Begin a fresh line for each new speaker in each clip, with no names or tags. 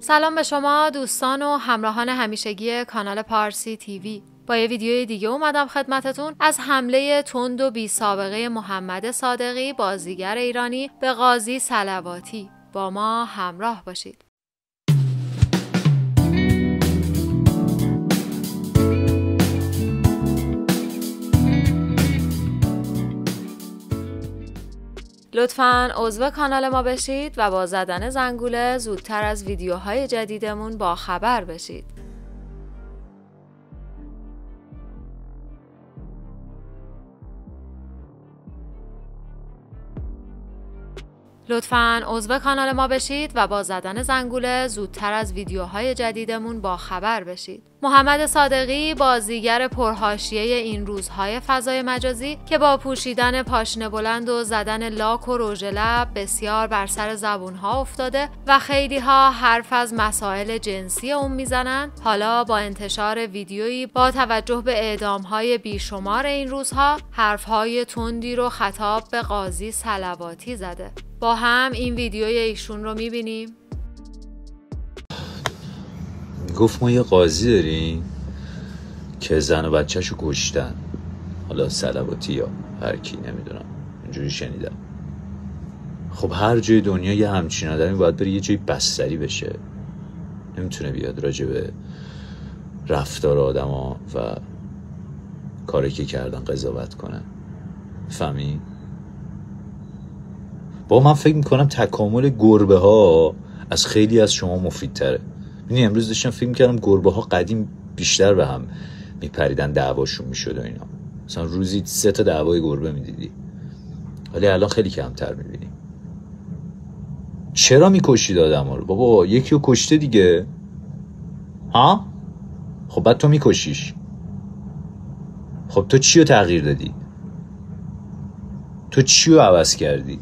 سلام به شما دوستان و همراهان همیشگی کانال پارسی تیوی. با یه ویدیوی دیگه اومدم خدمتتون. از حمله تند و بی سابقه محمد صادقی بازیگر ایرانی به قاضی سلواتی. با ما همراه باشید. لطفا عضو کانال ما بشید و با زدن زنگوله زودتر از ویدیوهای جدیدمون با خبر بشید. لطفا عضو کانال ما بشید و با زدن زنگوله زودتر از ویدیوهای جدیدمون با خبر بشید. محمد صادقی بازیگر پرهاشیه این روزهای فضای مجازی که با پوشیدن پاشنه بلند و زدن لاک و رژ لب بسیار بر سر زبونها افتاده و خیلی ها حرف از مسائل جنسی اون می‌زنند حالا با انتشار ویدیویی با توجه به اعدام های بیشمار این روزها حرفهای تندی رو خطاب به قاضی سلواتی زده با هم این ویدیوی ایشون رو می‌بینیم.
گفت ما یه قاضی داریم که زن و بچهشو کشتن. حالا سلواتی یا هر کی نمی‌دونم. اینجوری شنیدم. خب هر جای دنیا یه همچین آدمی باید بره یه جای بستری بشه. نمی‌تونه بیاد راجع به رفتار آدما و کاری که کردن قضاوت کنه. فهمی؟ با من فکر می‌کنم تکامل گربه ها از خیلی از شما مفیدتره. می‌دونی امروز داشتم فکر می‌کردم گربه ها قدیم بیشتر به هم میپریدن دعواشون می‌شد و اینا. مثلا روزی سه تا دعوای گربه می‌دیدی. ولی الان خیلی کمتر می‌بینیم چرا می‌کشید آدم رو؟ بابا یکی رو کشته دیگه. ها؟ خب بعد تو میکشیش. خب تو چی رو تغییر دادی؟ تو چی رو عوض کردی؟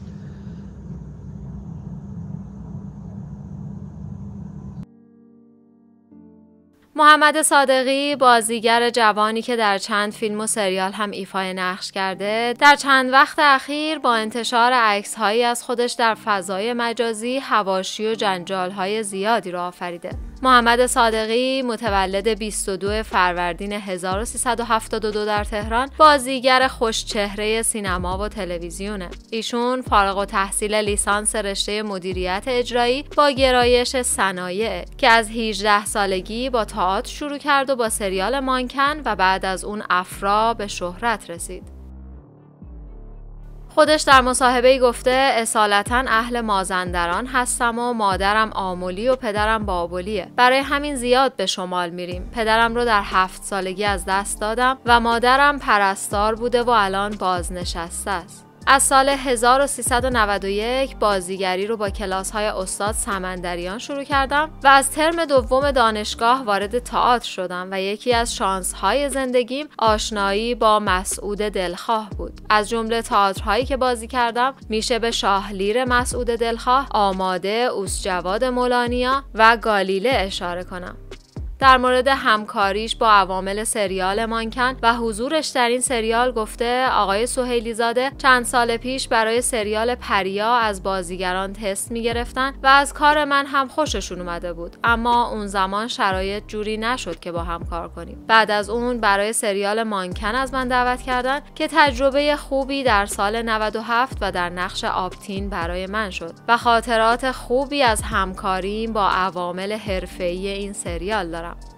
محمد صادقی بازیگر جوانی که در چند فیلم و سریال هم ایفای نقش کرده در چند وقت اخیر با انتشار عکس هایی از خودش در فضای مجازی هواشی و جنجال های زیادی را آفریده. محمد صادقی متولد 22 فروردین 1372 در تهران بازیگر خوشچهره سینما و تلویزیونه. ایشون فارغ و تحصیل لیسانس رشته مدیریت اجرایی با گرایش صنایع که از 18 سالگی با تئاتر شروع کرد و با سریال مانکن و بعد از اون افرا به شهرت رسید. خودش در مصاحبه گفته اصالتا اهل مازندران هستم و مادرم آمولی و پدرم بابلیه. برای همین زیاد به شمال میریم. پدرم رو در هفت سالگی از دست دادم و مادرم پرستار بوده و الان بازنشسته است. از سال 1391 بازیگری رو با کلاس های استاد سمندریان شروع کردم و از ترم دوم دانشگاه وارد تئاتر شدم و یکی از شانس های زندگیم آشنایی با مسعود دلخواه بود. از جمله تئاترهایی که بازی کردم میشه به شاهلیر مسعود دلخواه آماده اوس جواد مولانیا و گالیله اشاره کنم. در مورد همکاریش با عوامل سریال مانکن و حضورش در این سریال گفته آقای سهیلی زاده چند سال پیش برای سریال پریا از بازیگران تست می گرفتن و از کار من هم خوششون اومده بود. اما اون زمان شرایط جوری نشد که با هم کار کنیم. بعد از اون برای سریال مانکن از من دعوت کردن که تجربه خوبی در سال 97 و در نقش آپتین برای من شد و خاطرات خوبی از همکاریم با عوامل حرفه‌ای این سریال دارم. out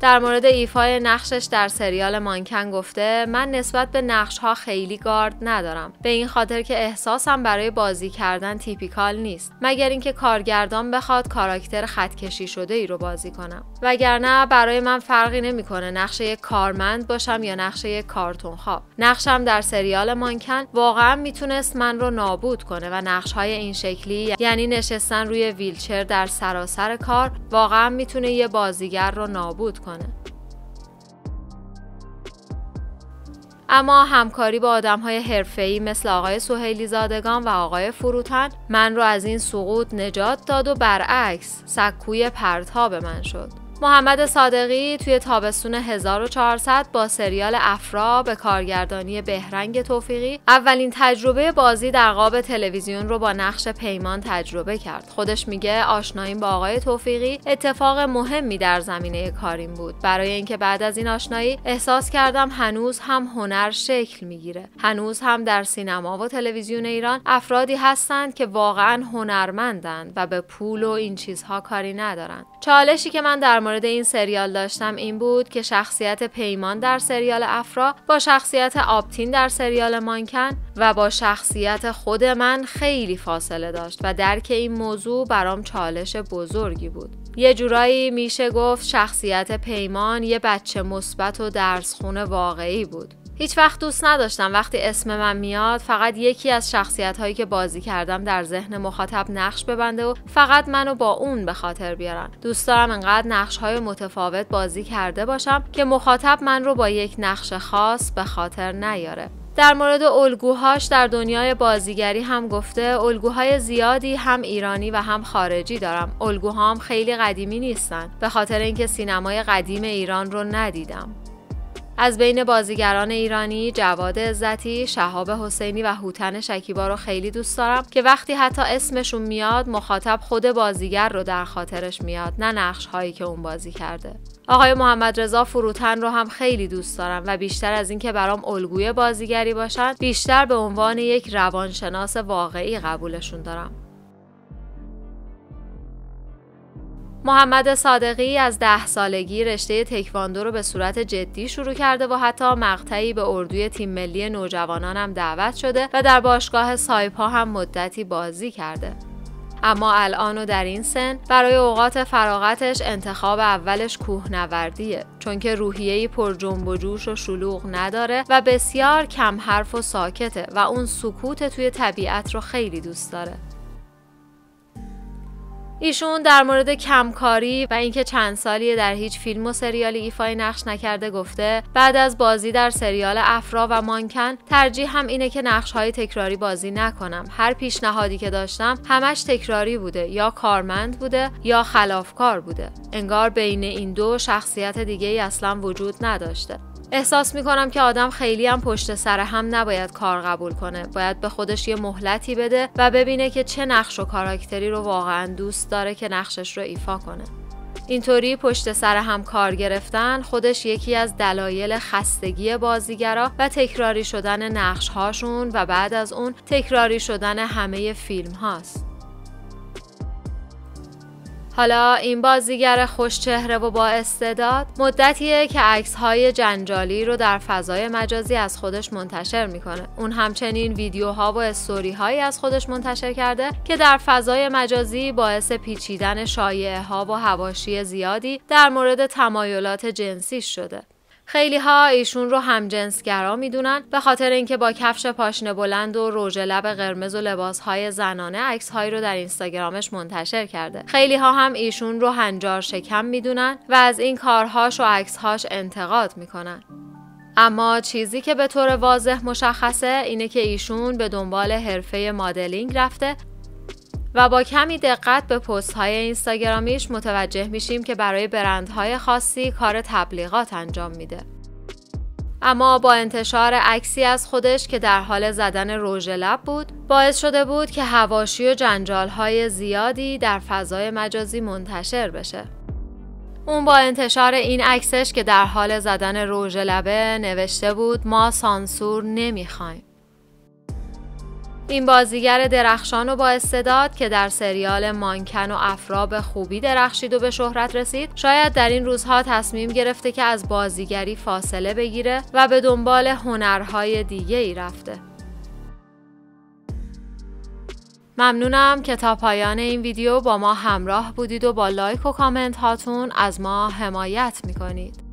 در مورد ایفای نقشش در سریال مانکن گفته من نسبت به نقش ها خیلی گارد ندارم. به این خاطر که احساسم برای بازی کردن typical نیست. مگر اینکه کارگردان بخواد کاراکتر خطکشی شده ای رو بازی کنم. وگرنه برای من فرقی نمی‌کنه نقش یک کارمند باشم یا نقش یک کارتون خواب نقشم در سریال مانکن واقعا می‌تونست من رو نابود کنه و نقش های این شکلی یعنی نشستن روی ویلچر در سراسر کار واقعا می‌تونه یه بازیگر رو نابود کنه اما همکاری با آدم های حرفه‌ای مثل آقای سهیلی زادگان و آقای فروتن من رو از این سقوط نجات داد و برعکس سکوی پرتاب من شد. محمد صادقی توی تابستون 1400 با سریال افرا به کارگردانی بهرنگ توفیقی اولین تجربه بازی در قاب تلویزیون رو با نقش پیمان تجربه کرد. خودش میگه آشناییم با آقای توفیقی اتفاق مهمی در زمینه کاریم بود. برای اینکه بعد از این آشنایی احساس کردم هنوز هم هنر شکل می‌گیره. هنوز هم در سینما و تلویزیون ایران افرادی هستند که واقعا هنرمندند و به پول و این چیزها کاری ندارند. چالشی که من در مورد این سریال داشتم این بود که شخصیت پیمان در سریال افرا با شخصیت آپتین در سریال مانکن و با شخصیت خود من خیلی فاصله داشت و درک این موضوع برام چالش بزرگی بود. یه جورایی میشه گفت شخصیت پیمان یه بچه مثبت و درسخون واقعی بود. هیچ وقت دوست نداشتم وقتی اسم من میاد فقط یکی از شخصیت هایی که بازی کردم در ذهن مخاطب نقش ببنده و فقط منو با اون به خاطر بیارن. دوست دارم انقدر نقش های متفاوت بازی کرده باشم که مخاطب من رو با یک نقش خاص به خاطر نیاره. در مورد الگوهاش در دنیای بازیگری هم گفته الگوهای زیادی هم ایرانی و هم خارجی دارم. الگوهام خیلی قدیمی نیستن. به خاطر اینکه سینمای قدیم ایران رو ندیدم. از بین بازیگران ایرانی جواد عزتی، شهاب حسینی و هوتن شکیبا رو خیلی دوست دارم که وقتی حتی اسمشون میاد مخاطب خود بازیگر رو در خاطرش میاد نه نقش هایی که اون بازی کرده. آقای محمد رضا فروتن رو هم خیلی دوست دارم و بیشتر از اینکه برام الگوی بازیگری باشن بیشتر به عنوان یک روانشناس واقعی قبولشون دارم. محمد صادقی از ده سالگی رشته تکواندو رو به صورت جدی شروع کرده و حتی مقطعی به اردوی تیم ملی نوجوانان هم دعوت شده و در باشگاه سایپا هم مدتی بازی کرده. اما الان و در این سن برای اوقات فراغتش انتخاب اولش کوهنوردیه چون که روحیه‌ای پر جنب و جوش و شلوغ نداره و بسیار کم حرف و ساکته و اون سکوت توی طبیعت رو خیلی دوست داره. ایشون در مورد کمکاری و اینکه چند سالیه در هیچ فیلم و سریالی ایفای نقش نکرده گفته بعد از بازی در سریال افرا و مانکن ترجیح هم اینه که نقش های تکراری بازی نکنم. هر پیشنهادی که داشتم همش تکراری بوده یا کارمند بوده یا خلافکار بوده. انگار بین این دو شخصیت دیگه ای اصلا وجود نداشته. احساس می‌کنم که آدم خیلی هم پشت سر هم نباید کار قبول کنه باید به خودش یه مهلتی بده و ببینه که چه نقش و کاراکتری رو واقعا دوست داره که نقشش رو ایفا کنه اینطوری پشت سر هم کار گرفتن خودش یکی از دلایل خستگی بازیگرا و تکراری شدن نقش هاشون و بعد از اون تکراری شدن همه فیلم هاست. حالا این بازیگر خوشچهره و با استعداد مدتیه که عکس های جنجالی رو در فضای مجازی از خودش منتشر می‌کنه. اون همچنین ویدیوها و استوری هایی از خودش منتشر کرده که در فضای مجازی باعث پیچیدن شایعه ها و هواشی زیادی در مورد تمایلات جنسی شده. خیلی ها ایشون رو هم جنسگرا می‌دونن به خاطر اینکه با کفش پاشنه بلند و رژ لب قرمز و لباس های زنانه عکس هایی رو در اینستاگرامش منتشر کرده. خیلی ها هم ایشون رو هنجار شکم می‌دونن و از این کارهاش و عکسهاش انتقاد می‌کنن. اما چیزی که به طور واضح مشخصه اینه که ایشون به دنبال حرفه مدلینگ رفته و با کمی دقت به پست های اینستاگرامیش متوجه میشیم که برای برندهای خاصی کار تبلیغات انجام میده. اما با انتشار عکسی از خودش که در حال زدن رژ لب بود باعث شده بود که هواشی و جنجال های زیادی در فضای مجازی منتشر بشه اون با انتشار این عکسش که در حال زدن رژ لبه نوشته بود ما سانسور نمی‌خوایم این بازیگر درخشان و با استعداد که در سریال مانکن و افرا به خوبی درخشید و به شهرت رسید شاید در این روزها تصمیم گرفته که از بازیگری فاصله بگیره و به دنبال هنرهای دیگه ای رفته. ممنونم که تا پایان این ویدیو با ما همراه بودید و با لایک و کامنت هاتون از ما حمایت می‌کنید.